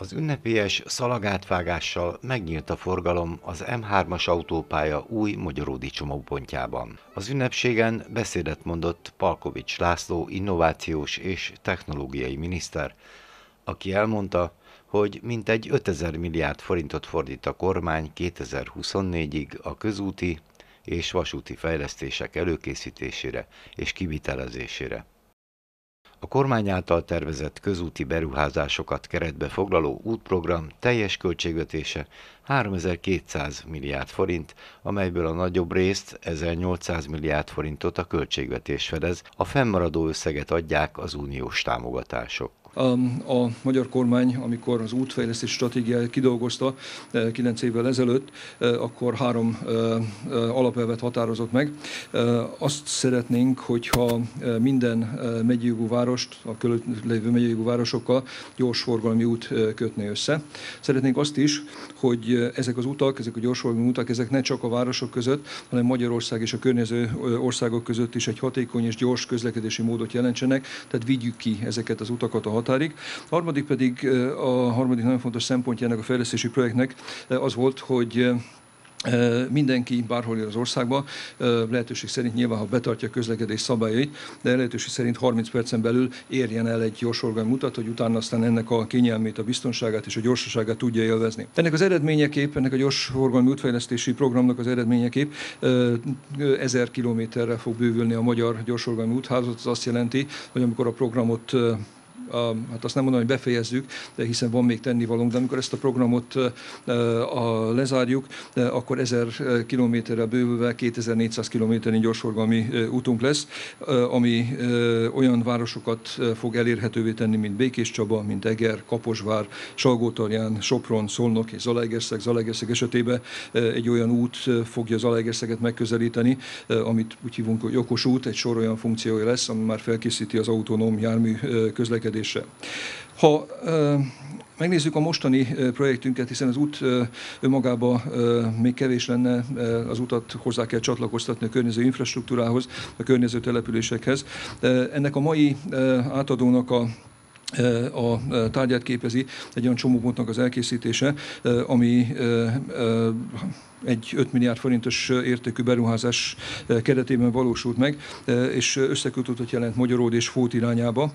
Az ünnepélyes szalagátvágással megnyílt a forgalom az M3-as autópálya új magyaródi csomópontjában. Az ünnepségen beszédet mondott Palkovics László innovációs és technológiai miniszter, aki elmondta, hogy mintegy 5000 milliárd forintot fordít a kormány 2024-ig a közúti és vasúti fejlesztések előkészítésére és kivitelezésére. A kormány által tervezett közúti beruházásokat keretbe foglaló útprogram teljes költségvetése 3200 milliárd forint, amelyből a nagyobb részt 1800 milliárd forintot a költségvetés fedez, a fennmaradó összeget adják az uniós támogatások. A magyar kormány, amikor az útfejlesztés stratégiáját kidolgozta 9 évvel ezelőtt, akkor három alapelvet határozott meg. Azt szeretnénk, hogyha minden megyei várost, a körül lévő megyei városokkal gyors forgalmi út kötné össze. Szeretnénk azt is, hogy ezek az utak, ezek a gyorsforgalmi utak, ezek ne csak a városok között, hanem Magyarország és a környező országok között is egy hatékony és gyors közlekedési módot jelentsenek, tehát vigyük ki ezeket az utakat a határig. A harmadik pedig, a harmadik nagyon fontos szempontja ennek a fejlesztési projektnek az volt, hogy mindenki bárhol él az országban, lehetőség szerint nyilván, ha betartja a közlekedés szabályait, de lehetőség szerint 30 percen belül érjen el egy gyorsorgalmi mutat, hogy utána aztán ennek a kényelmét, a biztonságát és a gyorsaságát tudja élvezni. Ennek az eredményeképp, ennek a gyorsforgalmi útfejlesztési programnak az eredményeképp 1000 kilométerre fog bővülni a magyar gyorsforgalmi úthálózat. Ez azt jelenti, hogy amikor a programot a, hát azt nem mondom, hogy befejezzük, de hiszen van még tennivalónk, de amikor ezt a programot a, lezárjuk, akkor 1000 kilométerrel bővülve 2400 kilométernyi gyorsforgalmi útunk lesz, ami olyan városokat fog elérhetővé tenni, mint Békés Csaba, mint Eger, Kaposvár, Salgótarján, Sopron, Szolnok és Zalaegerszeg. Zalaegerszeg esetében egy olyan út fogja Zalaegerszeget megközelíteni, amit úgy hívunk, hogy okos út, egy sor olyan funkciója lesz, ami már felkészíti az autonóm jármű közlekedést működésre. Ha megnézzük a mostani projektünket, hiszen az út önmagában még kevés lenne, az utat hozzá kell csatlakoztatni a környező infrastruktúrához, a környező településekhez. Ennek a mai átadónak a a tárgyát képezi egy olyan csomópontnak az elkészítése, ami egy 5 milliárd forintos értékű beruházás keretében valósult meg, és összekötőt jelent Magyaród és Fót irányába.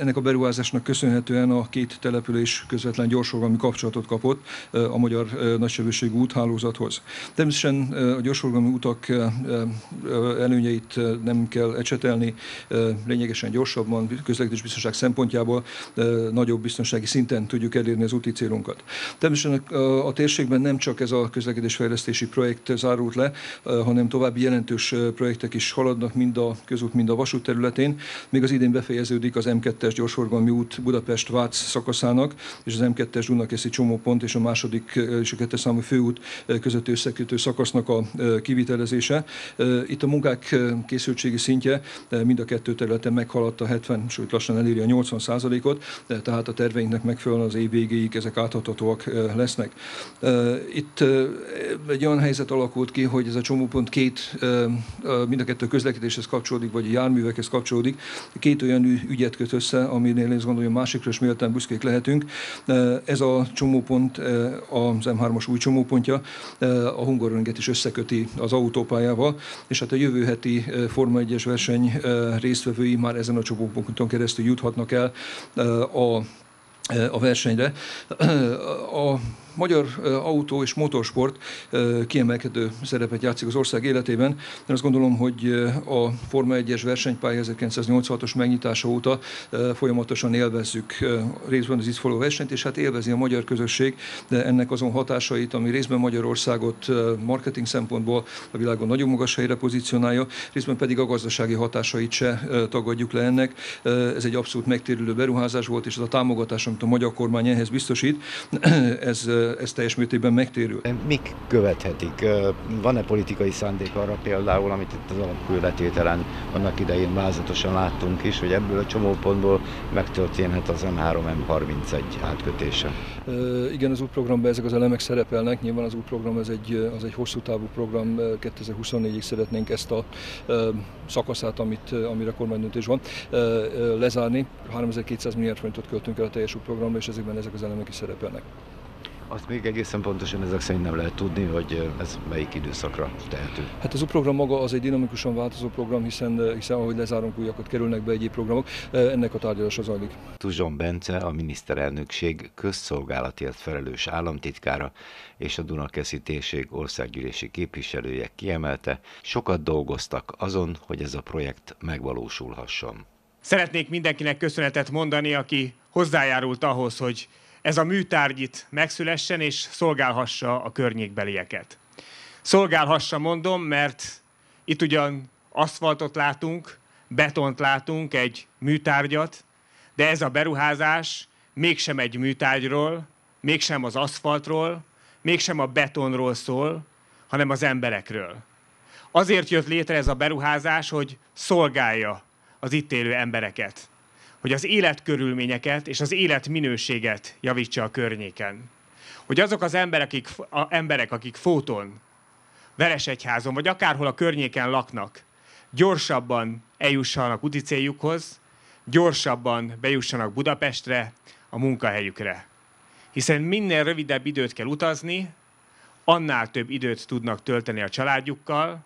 Ennek a beruházásnak köszönhetően a két település közvetlen gyorsforgalmi kapcsolatot kapott a magyar nagysebességű úthálózathoz. Természetesen a gyorsforgalmi utak előnyeit nem kell ecsetelni, lényegesen gyorsabban, közlekedés biztonság szempontjából nagyobb biztonsági szinten tudjuk elérni az úti célunkat. Természetesen a térségben nem csak ez a közlekedés fejlesztési projekt zárult le, hanem további jelentős projektek is haladnak mind a közút, mind a vasút területén. Még az idén befejeződik az M2-es gyorsforgalmi út Budapest-Vác szakaszának, és az M2-es Dunakeszi csomópont és a második és a kettes számú főút közötti összekötő szakasznak a kivitelezése. Itt a munkák készültségi szintje mind a kettő területen meghaladta 70, sőt lassan eléri a 80 százalékot, tehát a terveinknek megfelelően az év végéig ezek átadhatóak lesznek. Itt egy olyan helyzet alakult ki, hogy ez a csomópont két, mind a kettő közlekedéshez kapcsolódik, vagy járművekhez kapcsolódik, két olyan ügyet köt össze, aminél én gondolom, másikra is méltán büszkék lehetünk. Ez a csomópont, az M3-as új csomópontja a Hungaroringet is összeköti az autópályával, és hát a jövő heti Forma 1-es verseny résztvevői már ezen a csomóponton keresztül juthatnak el a a versenyre. A magyar autó és motorsport kiemelkedő szerepet játszik az ország életében. Én azt gondolom, hogy a Forma 1-es versenypálya 1986-os megnyitása óta folyamatosan élvezzük részben az itt való versenyt, és hát élvezi a magyar közösség, de ennek azon hatásait, ami részben Magyarországot marketing szempontból a világon nagyon magas helyre pozícionálja, részben pedig a gazdasági hatásait se tagadjuk le ennek. Ez egy abszolút megtérülő beruházás volt, és ez a támogatás, amit a magyar kormány ehhez biztosít, ez ez teljes mértékben megtérül. Mik követhetik? Van-e politikai szándék arra például, amit itt az alapkőletételen annak idején vázatosan láttunk is, hogy ebből a csomópontból megtörténhet az M3-M31 átkötése? Igen, az útprogramban ezek az elemek szerepelnek. Nyilván az útprogram az egy, az egy hosszú távú program. 2024-ig szeretnénk ezt a szakaszát, amit, amire kormánydöntés van, lezárni. 3200 milliárd forintot költünk el a teljes útprogramban, és ezekben ezek az elemek is szerepelnek. Azt még egészen pontosan ezek szerint nem lehet tudni, hogy ez melyik időszakra tehető. Hát az program maga az egy dinamikusan változó program, hiszen, hiszen ahogy lezárunk újakat, kerülnek be egyéb programok, ennek a tárgyalása zajlik. Tuzson Bence, a miniszterelnökség közszolgálatért felelős államtitkára és a Dunakeszi térség országgyűlési képviselője kiemelte, sokat dolgoztak azon, hogy ez a projekt megvalósulhasson. Szeretnék mindenkinek köszönetet mondani, aki hozzájárult ahhoz, hogy ez a műtárgy itt megszülessen és szolgálhassa a környékbelieket. Szolgálhassa mondom, mert itt ugyan aszfaltot látunk, betont látunk, egy műtárgyat, de ez a beruházás mégsem egy műtárgyról, mégsem az aszfaltról, mégsem a betonról szól, hanem az emberekről. Azért jött létre ez a beruházás, hogy szolgálja az itt élő embereket hogy az életkörülményeket és az életminőséget javítsa a környéken. Hogy azok az emberek, akik, a emberek, akik Fóton, Veresegyházon, vagy akárhol a környéken laknak, gyorsabban eljussanak úti gyorsabban bejussanak Budapestre, a munkahelyükre. Hiszen minél rövidebb időt kell utazni, annál több időt tudnak tölteni a családjukkal,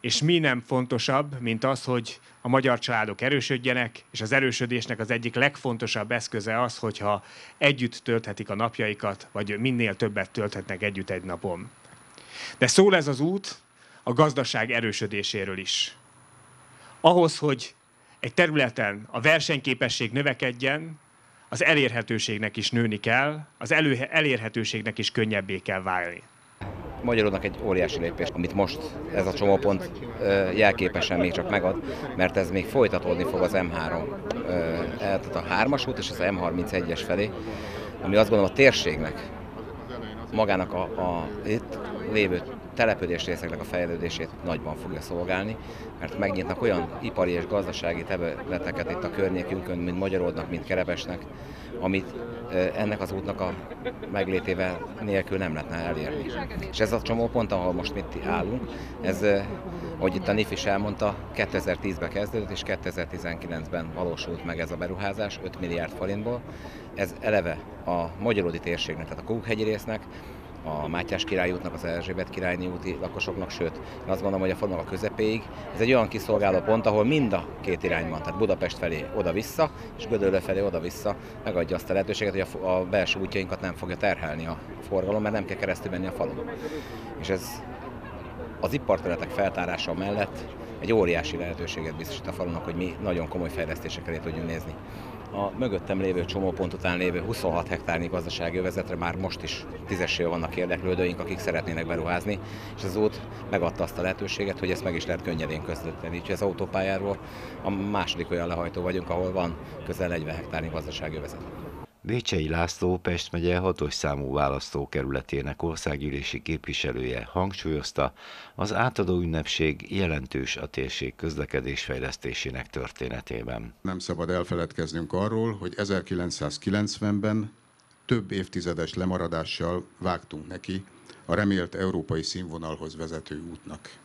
és mi nem fontosabb, mint az, hogy a magyar családok erősödjenek, és az erősödésnek az egyik legfontosabb eszköze az, hogyha együtt tölthetik a napjaikat, vagy minél többet tölthetnek együtt egy napon. De szól ez az út a gazdaság erősödéséről is. Ahhoz, hogy egy területen a versenyképesség növekedjen, az elérhetőségnek is nőni kell, az elő, elérhetőségnek is könnyebbé kell válni. Magyarodnak egy óriási lépés, amit most ez a csomópont jelképesen még csak megad, mert ez még folytatódni fog az M3, tehát a 3-as út és az M31-es felé, ami azt gondolom a térségnek, magának a, a itt lévő település részeknek a fejlődését nagyban fogja szolgálni, mert megnyitnak olyan ipari és gazdasági területeket itt a környékünkön, mint Magyaródnak, mint Kerebesnek, amit ennek az útnak a meglétével nélkül nem lehetne elérni. És ez a csomópont, ahol most mit állunk, ez, ahogy itt a NIF is elmondta, 2010-ben kezdődött, és 2019-ben valósult meg ez a beruházás 5 milliárd forintból. Ez eleve a Magyaródi térségnek, tehát a Kókhegyi résznek, a Mátyás király útnak, az Erzsébet királyné úti lakosoknak, sőt, én azt gondolom, hogy a fonal a közepéig. Ez egy olyan kiszolgáló pont, ahol mind a két irányban, tehát Budapest felé oda-vissza, és Gödöllő felé oda-vissza megadja azt a lehetőséget, hogy a, a belső útjainkat nem fogja terhelni a forgalom, mert nem kell keresztül menni a falun. És ez az iparterületek feltárása mellett egy óriási lehetőséget biztosít a falunak, hogy mi nagyon komoly fejlesztések elé tudjunk nézni a mögöttem lévő csomópont után lévő 26 hektárnyi gazdasági övezetre már most is tízessél vannak érdeklődőink, akik szeretnének beruházni, és az út megadta azt a lehetőséget, hogy ezt meg is lehet könnyedén közvetíteni. Úgyhogy az autópályáról a második olyan lehajtó vagyunk, ahol van közel 40 hektárnyi gazdasági övezet. Bécsei László Pest megye hatos számú választókerületének országgyűlési képviselője hangsúlyozta, az átadó ünnepség jelentős a térség közlekedés fejlesztésének történetében. Nem szabad elfeledkeznünk arról, hogy 1990-ben több évtizedes lemaradással vágtunk neki a remélt európai színvonalhoz vezető útnak.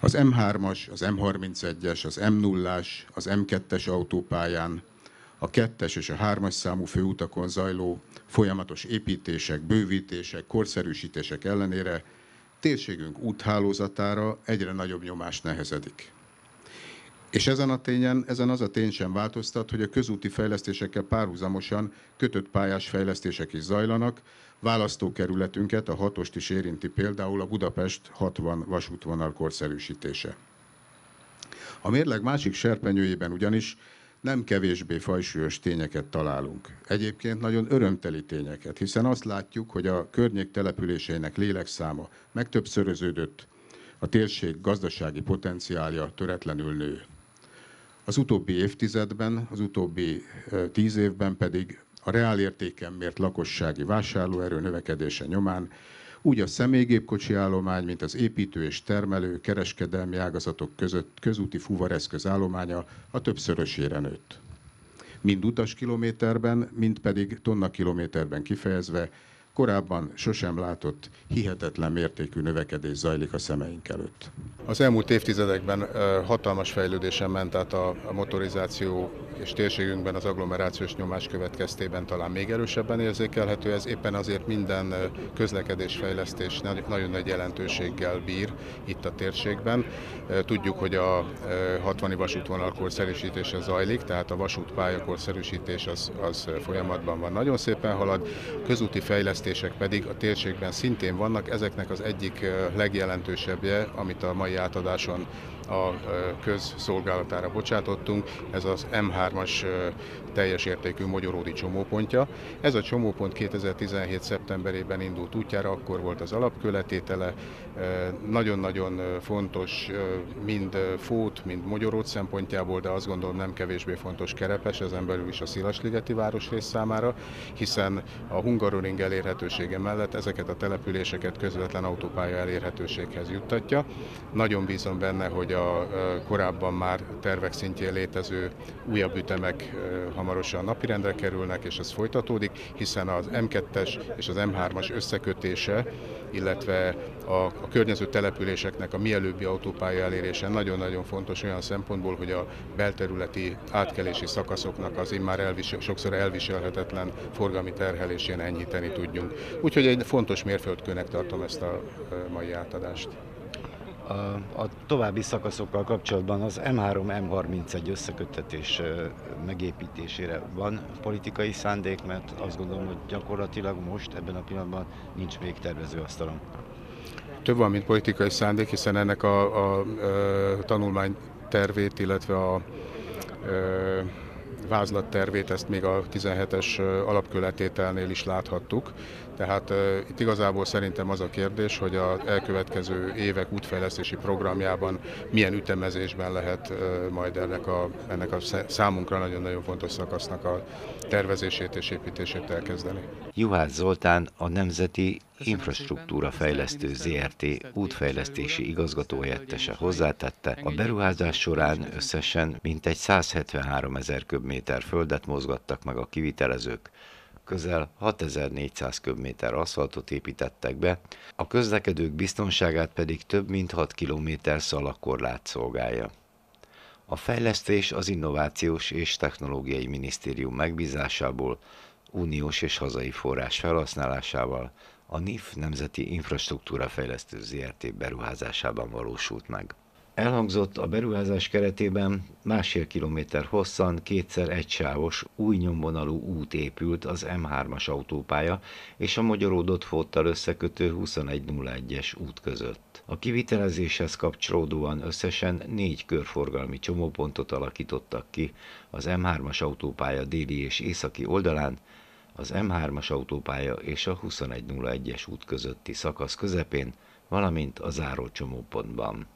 Az M3-as, az M31-es, az M0-as, az M2-es autópályán a kettes és a hármas számú főutakon zajló folyamatos építések, bővítések, korszerűsítések ellenére térségünk úthálózatára egyre nagyobb nyomás nehezedik. És ezen a tényen, ezen az a tény sem változtat, hogy a közúti fejlesztésekkel párhuzamosan kötött pályás fejlesztések is zajlanak. Választókerületünket, a hatost is érinti például a Budapest 60 vasútvonal korszerűsítése. A mérleg másik serpenyőjében ugyanis nem kevésbé fajsúlyos tényeket találunk. Egyébként nagyon örömteli tényeket, hiszen azt látjuk, hogy a környék településeinek lélekszáma megtöbbszöröződött, a térség gazdasági potenciálja töretlenül nő. Az utóbbi évtizedben, az utóbbi tíz évben pedig a reálértéken mért lakossági vásárlóerő növekedése nyomán úgy a személygépkocsi állomány, mint az építő és termelő, kereskedelmi ágazatok között közúti fuvareszköz állománya a többszörösére nőtt. Mind utas kilométerben, mind pedig tonna kilométerben kifejezve korábban sosem látott hihetetlen mértékű növekedés zajlik a szemeink előtt. Az elmúlt évtizedekben hatalmas fejlődésen ment át a motorizáció és térségünkben az agglomerációs nyomás következtében talán még erősebben érzékelhető. Ez éppen azért minden közlekedésfejlesztés nagyon nagy jelentőséggel bír itt a térségben. Tudjuk, hogy a 60 vasútvonal korszerűsítése zajlik, tehát a vasútpálya korszerűsítés az, az folyamatban van. Nagyon szépen halad, közúti fejlesztések pedig a térségben szintén vannak. Ezeknek az egyik legjelentősebbje, amit a mai átadáson a közszolgálatára bocsátottunk, ez az M3-as teljes értékű Magyaródi csomópontja. Ez a csomópont 2017. szeptemberében indult útjára, akkor volt az alapköletétele. Nagyon-nagyon fontos mind Fót, mind Magyaród szempontjából, de azt gondolom nem kevésbé fontos Kerepes, ezen belül is a Szilasligeti városrész számára, hiszen a Hungaroring elérhetősége mellett ezeket a településeket közvetlen autópálya elérhetőséghez juttatja. Nagyon bízom benne, hogy a korábban már tervek szintjén létező újabb ütemek hamarosan napirendre kerülnek, és ez folytatódik, hiszen az M2-es és az M3-as összekötése, illetve a, a környező településeknek a mielőbbi autópálya elérése nagyon-nagyon fontos olyan szempontból, hogy a belterületi átkelési szakaszoknak az immár elvisel, sokszor elviselhetetlen forgalmi terhelésén enyhíteni tudjunk. Úgyhogy egy fontos mérföldkőnek tartom ezt a mai átadást. A, további szakaszokkal kapcsolatban az M3-M31 összeköttetés megépítésére van politikai szándék, mert azt gondolom, hogy gyakorlatilag most ebben a pillanatban nincs még tervezőasztalon. Több van, mint politikai szándék, hiszen ennek a, a, a tanulmány tervét, illetve a, a vázlattervét, ezt még a 17-es alapköletételnél is láthattuk. Tehát uh, itt igazából szerintem az a kérdés, hogy az elkövetkező évek útfejlesztési programjában milyen ütemezésben lehet uh, majd ennek a, ennek a számunkra nagyon-nagyon fontos szakasznak a tervezését és építését elkezdeni. Juhász Zoltán a Nemzeti Infrastruktúra Fejlesztő ZRT. Útfejlesztési igazgatóhelyettese hozzátette, a beruházás során összesen mintegy 173 ezer köbméter földet mozgattak meg a kivitelezők, közel 6400 köbméter aszfaltot építettek be, a közlekedők biztonságát pedig több mint 6 kilométer szalagkorlát szolgálja. A fejlesztés az Innovációs és Technológiai Minisztérium megbízásából, uniós és hazai forrás felhasználásával a NIF Nemzeti Infrastruktúra Fejlesztő ZRT beruházásában valósult meg. Elhangzott a beruházás keretében másfél kilométer hosszan, kétszer egysávos, új nyomvonalú út épült az M3-as autópálya és a Magyaródott Fottal összekötő 2101-es út között. A kivitelezéshez kapcsolódóan összesen négy körforgalmi csomópontot alakítottak ki az M3-as autópálya déli és északi oldalán, az M3-as autópálya és a 2101-es út közötti szakasz közepén, valamint a záró csomópontban.